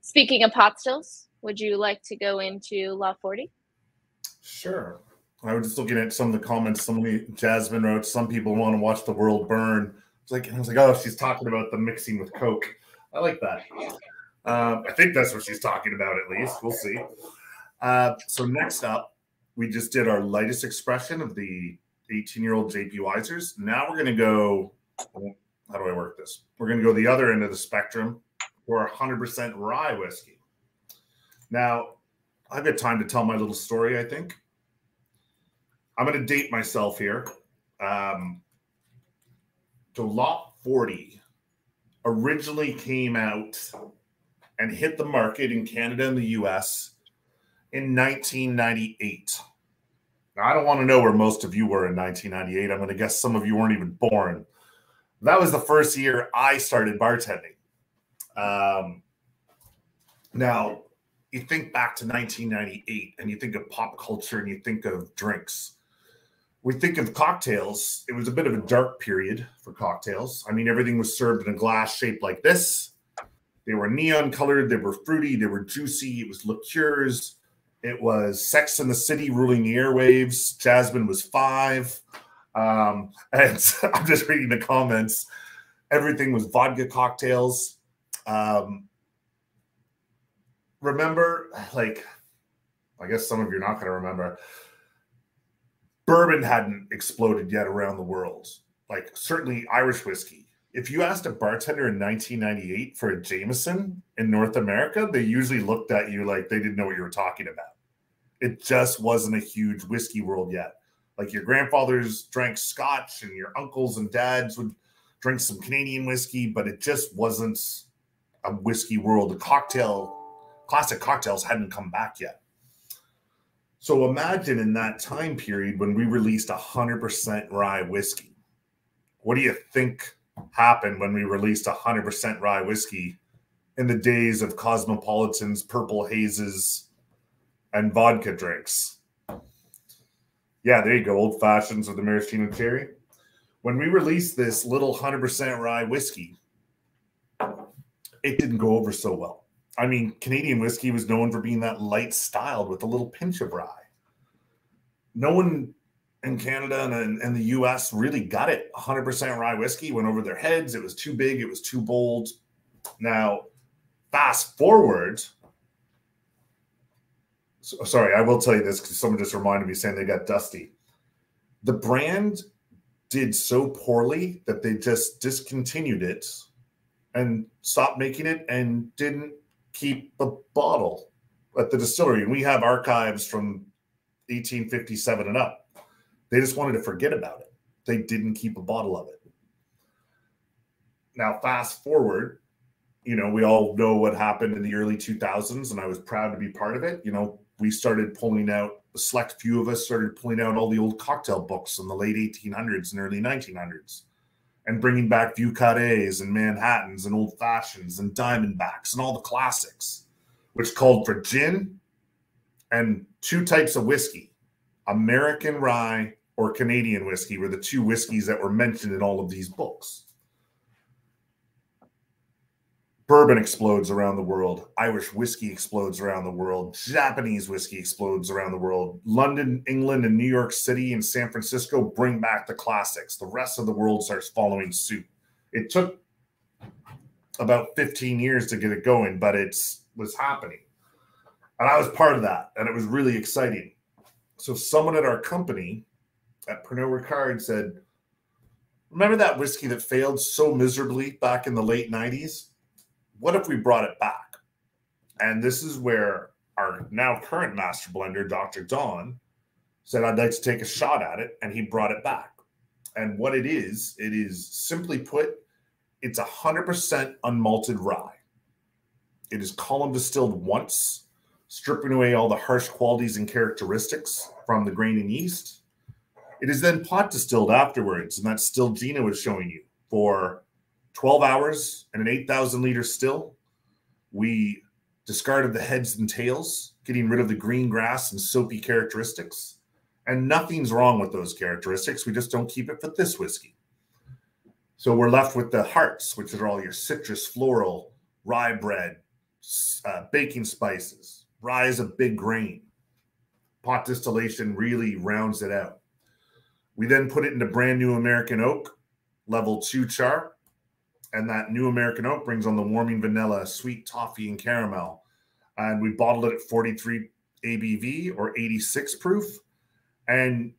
Speaking of pot stills, would you like to go into Lot Forty? Sure. I was just looking at some of the comments. Somebody, Jasmine wrote, "Some people want to watch the world burn." It's like I was like, "Oh, she's talking about the mixing with Coke." I like that. Uh, I think that's what she's talking about. At least we'll see. Uh, so next up, we just did our lightest expression of the 18-year-old JP Wisers. Now we're going to go. How do I work this? We're going to go the other end of the spectrum for 100% rye whiskey. Now, I've got time to tell my little story. I think I'm going to date myself here. Um, so Lot 40 originally came out and hit the market in Canada and the US in 1998. Now, I don't want to know where most of you were in 1998. I'm going to guess some of you weren't even born. That was the first year I started bartending. Um, now, you think back to 1998 and you think of pop culture and you think of drinks we think of cocktails, it was a bit of a dark period for cocktails. I mean, everything was served in a glass shaped like this. They were neon colored, they were fruity, they were juicy. It was liqueurs. It was Sex in the City ruling the airwaves. Jasmine was five. Um, <laughs> and I'm just reading the comments. Everything was vodka cocktails. Um, remember, like, I guess some of you are not going to remember bourbon hadn't exploded yet around the world. Like certainly Irish whiskey. If you asked a bartender in 1998 for a Jameson in North America, they usually looked at you like they didn't know what you were talking about. It just wasn't a huge whiskey world yet. Like your grandfathers drank scotch and your uncles and dads would drink some Canadian whiskey, but it just wasn't a whiskey world. The cocktail, classic cocktails hadn't come back yet. So imagine in that time period when we released 100% rye whiskey. What do you think happened when we released 100% rye whiskey in the days of cosmopolitans, purple hazes, and vodka drinks? Yeah, there you go. Old fashions with the maraschino cherry. When we released this little 100% rye whiskey, it didn't go over so well. I mean, Canadian whiskey was known for being that light styled with a little pinch of rye. No one in Canada and, and the US really got it. 100% rye whiskey went over their heads. It was too big, it was too bold. Now, fast forward. So, sorry, I will tell you this because someone just reminded me saying they got dusty. The brand did so poorly that they just discontinued it and stopped making it and didn't keep the bottle at the distillery. And we have archives from 1857 and up. They just wanted to forget about it. They didn't keep a bottle of it. Now, fast forward, you know, we all know what happened in the early 2000s, and I was proud to be part of it. You know, we started pulling out, a select few of us started pulling out all the old cocktail books in the late 1800s and early 1900s and bringing back Vieux Carrés and Manhattans and Old Fashions and Diamondbacks and all the classics, which called for gin and two types of whiskey American rye or Canadian whiskey were the two whiskeys that were mentioned in all of these books. Bourbon explodes around the world. Irish whiskey explodes around the world. Japanese whiskey explodes around the world. London england and new york city and san francisco bring back the classics. The rest of the world starts following suit. It took about 15 years to get it going but it's was happening. And i was part of that and it was really exciting. So someone at our company at Pernod Ricard said remember that whiskey that failed so miserably back in the late 90s what if we brought it back? And this is where our now current master blender, Dr. Don, said, I'd like to take a shot at it. And he brought it back. And what it is, it is simply put, it's 100% unmalted rye. It is column distilled once, stripping away all the harsh qualities and characteristics from the grain and yeast. It is then pot distilled afterwards, and that still Gina was showing you for 12 hours and an 8,000 liter still. We discarded the heads and tails, getting rid of the green grass and soapy characteristics. And nothing's wrong with those characteristics. We just don't keep it for this whiskey. So we're left with the hearts, which are all your citrus, floral, rye bread, uh, baking spices. Rye is a big grain. Pot distillation really rounds it out. We then put it into brand new American oak, level two char. And that new American oak brings on the warming vanilla, sweet toffee, and caramel. And we bottled it at 43 ABV or 86 proof. And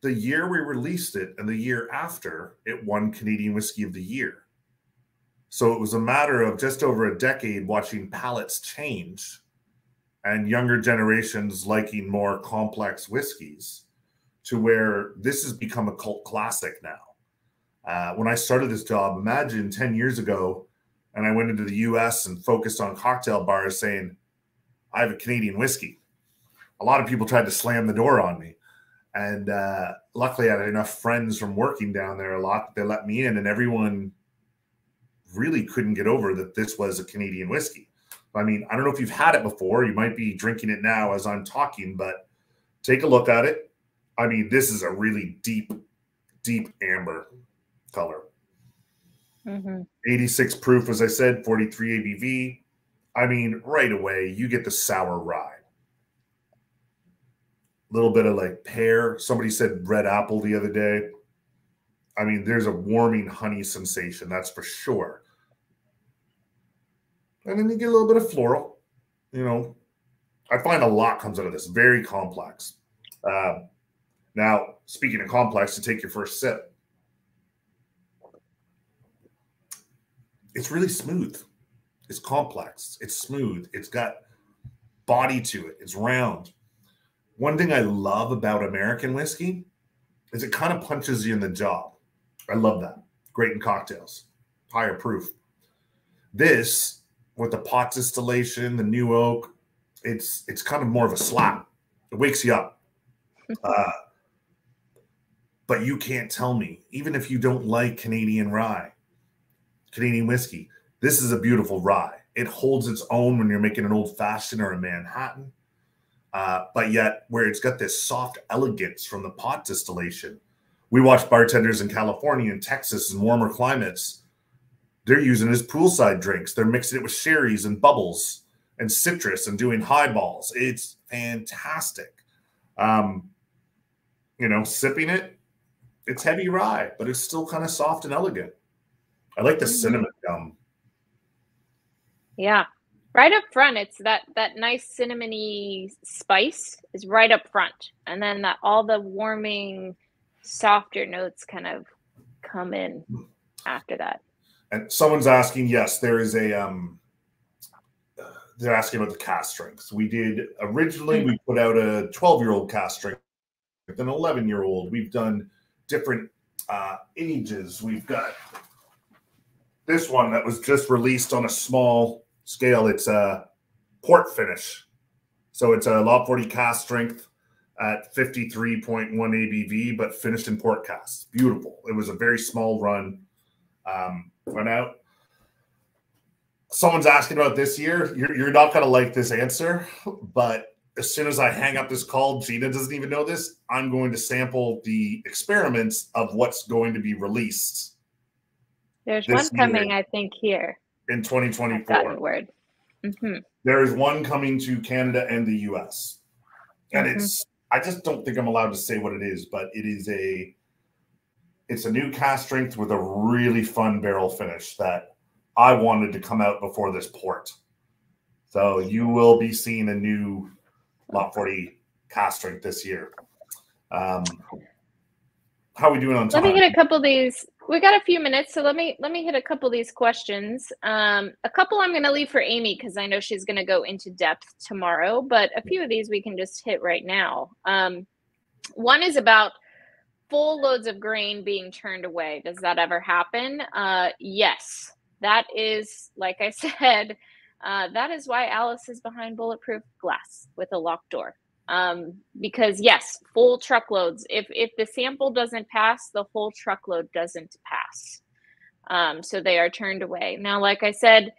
the year we released it and the year after, it won Canadian Whiskey of the Year. So it was a matter of just over a decade watching palates change and younger generations liking more complex whiskeys to where this has become a cult classic now. Uh, when I started this job, imagine 10 years ago, and I went into the US and focused on cocktail bars saying, I have a Canadian whiskey. A lot of people tried to slam the door on me. And uh, luckily, I had enough friends from working down there a lot that they let me in, and everyone really couldn't get over that this was a Canadian whiskey. I mean, I don't know if you've had it before. You might be drinking it now as I'm talking, but take a look at it. I mean, this is a really deep, deep amber color. Mm-hmm. 86 proof, as I said, 43 ABV. I mean, right away, you get the sour rye. A little bit of like pear. Somebody said red apple the other day. I mean, there's a warming honey sensation, that's for sure. And then you get a little bit of floral. You know, I find a lot comes out of this. Very complex. Uh, now, speaking of complex, to take your first sip, it's really smooth. It's complex. It's smooth. It's got body to it. It's round. One thing I love about American whiskey is it kind of punches you in the jaw. I love that. Great in cocktails, higher proof. This with the pot distillation, the new oak, it's it's kind of more of a slap. It wakes you up. <laughs> Uh, but you can't tell me, even if you don't like Canadian rye, Canadian whiskey, this is a beautiful rye. It holds its own when you're making an old fashioned or a Manhattan. Uh, but yet, where it's got this soft elegance from the pot distillation. We watch bartenders in California and Texas and warmer climates they're using it as poolside drinks. They're mixing it with sherries and bubbles and citrus and doing highballs. It's fantastic. Um, you know, sipping it, it's heavy rye, but it's still kind of soft and elegant. I like the mm-hmm. cinnamon gum. Yeah. Right up front, it's that that nice cinnamony spice is right up front. And then that all the warming, softer notes kind of come in mm. after that. And someone's asking, yes, there is a um they're asking about the cask strength. We did originally we put out a 12 year old cask strength, with an 11 year old. We've done different uh, ages. We've got this one that was just released on a small scale. It's a port finish, so it's a Lot 40 cask strength at 53.1 ABV, but finished in port cask. Beautiful. It was a very small run. Um, went out. Someone's asking about this year. You're, you're not going to like this answer, but as soon as I hang up this call, Gina doesn't even know this. I'm going to sample the experiments of what's going to be released. There's one coming, I think, here in 2024. Word. Mm-hmm. There is one coming to Canada and the US. And mm-hmm. it's, I just don't think I'm allowed to say what it is, but it is a it's a new cask strength with a really fun barrel finish that I wanted to come out before this port. So you will be seeing a new Lot 40 cask strength this year. Um, how are we doing on time? Let me hit a couple of these. We got a few minutes, so let me let me hit a couple of these questions. Um, a couple I'm going to leave for Amy because I know she's going to go into depth tomorrow, but a few of these we can just hit right now. Um, one is about full loads of grain being turned away. Does that ever happen? Uh, yes. That is, like I <laughs> said, uh, that is why Alice is behind bulletproof glass with a locked door. Um, because yes, full truckloads. If if the sample doesn't pass, the whole truckload doesn't pass. Um, so they are turned away. Now, like I said,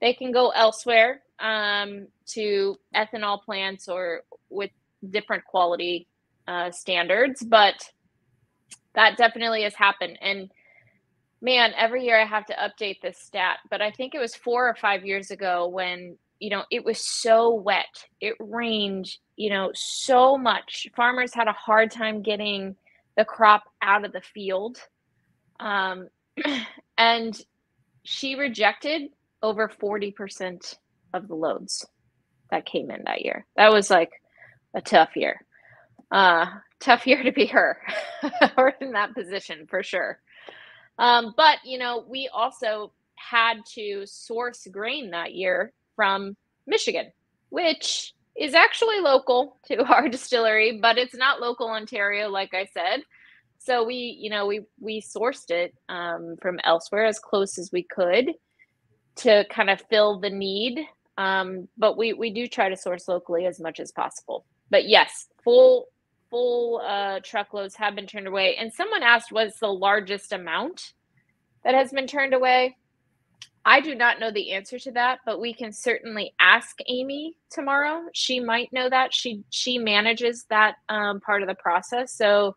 they can go elsewhere um, to ethanol plants or with different quality uh, standards, but that definitely has happened. And man, every year I have to update this stat, but I think it was four or five years ago when, you know, it was so wet. It rained, you know, so much. Farmers had a hard time getting the crop out of the field. Um, <clears throat> and she rejected over 40% of the loads that came in that year. That was like a tough year. Uh, tough year to be her or <laughs> in that position for sure. Um, but you know, we also had to source grain that year from Michigan, which is actually local <laughs> to our distillery, but it's not local Ontario, like I said. So we, you know, we we sourced it um, from elsewhere as close as we could to kind of fill the need. Um, but we we do try to source locally as much as possible. But yes, full full uh, truckloads have been turned away. And someone asked, what's the largest amount that has been turned away? I do not know the answer to that, but we can certainly ask Amy tomorrow. She might know that. She she manages that um, part of the process, so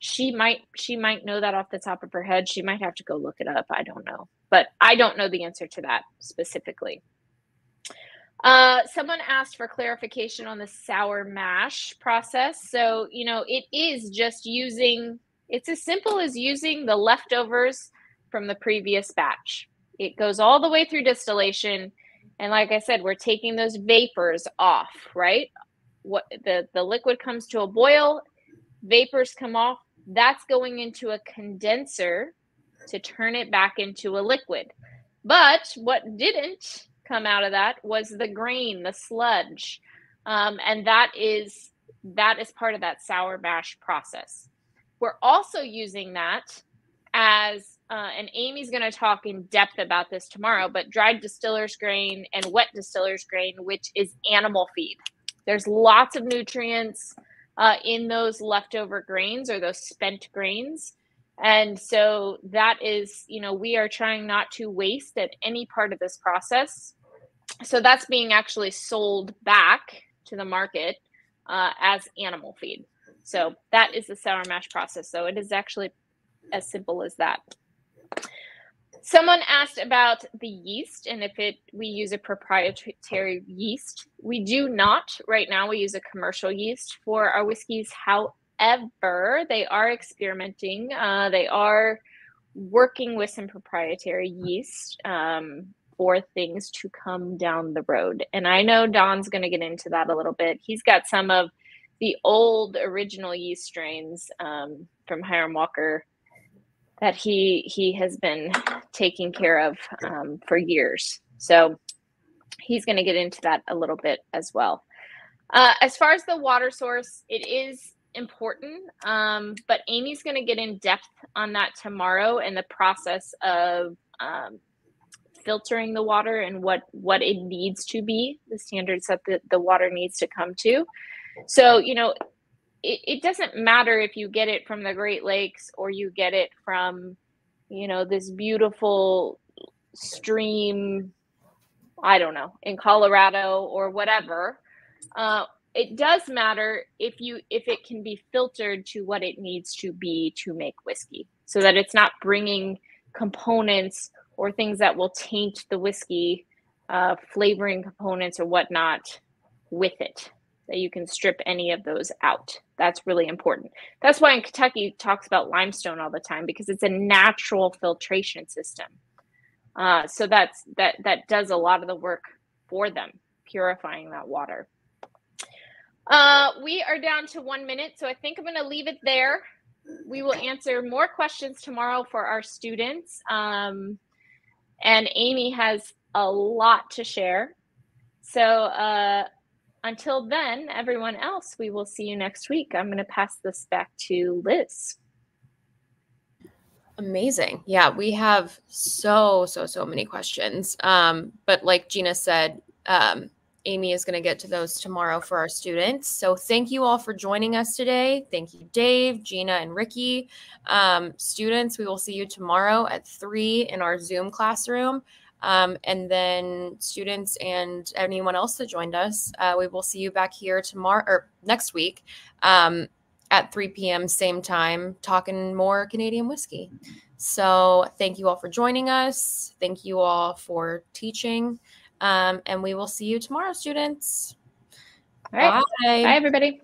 she might she might know that off the top of her head. She might have to go look it up. I don't know, but I don't know the answer to that specifically. Uh, someone asked for clarification on the sour mash process. So, you know, it is just using, it's as simple as using the leftovers from the previous batch. It goes all the way through distillation. And like I said, we're taking those vapors off, right? What the, the liquid comes to a boil, vapors come off. That's going into a condenser to turn it back into a liquid. But what didn't come out of that was the grain, the sludge. Um, and that is that is part of that sour mash process. We're also using that as uh, and Amy's going to talk in depth about this tomorrow, but dried distiller's grain and wet distiller's grain, which is animal feed. There's lots of nutrients uh, in those leftover grains or those spent grains. And so that is, you know, we are trying not to waste at any part of this process so that's being actually sold back to the market uh, as animal feed. So that is the sour mash process. So it is actually as simple as that. Someone asked about the yeast and if it we use a proprietary yeast. We do not right now. We use a commercial yeast for our whiskeys. However, they are experimenting. Uh, they are working with some proprietary yeast. Um, for things to come down the road. And I know Don's going to get into that a little bit. He's got some of the old original yeast strains um, from Hiram Walker that he he has been taking care of um, for years. So he's going to get into that a little bit as well. Uh, as far as the water source, it is important, um, but Amy's going to get in depth on that tomorrow and the process of um, filtering the water and what what it needs to be the standards that the, the water needs to come to. So you know it, it doesn't matter if you get it from the great lakes or you get it from you know this beautiful stream i don't know in colorado or whatever. Uh, it does matter if you if it can be filtered to what it needs to be to make whiskey so that it's not bringing components or things that will taint the whiskey uh, flavoring components or whatnot with it that you can strip any of those out. That's really important. That's why in kentucky talks about limestone all the time because it's a natural filtration system. Uh, so that's that that does a lot of the work for them purifying that water. Uh, we are down to one minute so i think i'm going to leave it there. We will answer more questions tomorrow for our students. Um, and Amy has a lot to share. So uh, until then, everyone else, we will see you next week. I'm going to pass this back to Liz. Amazing. Yeah, we have so, so, so many questions. Um, but like Gina said, um, Amy is going to get to those tomorrow for our students. So thank you all for joining us today. Thank you, Dave, Gina, and Ricky. Um, students, we will see you tomorrow at 3 in our Zoom classroom. Um, and then students and anyone else that joined us, uh, we will see you back here tomorrow or next week um, at 3 p.m. same time, talking more Canadian whiskey. So thank you all for joining us. Thank you all for teaching. Um, and we will see you tomorrow, students. All right. Bye, Bye everybody.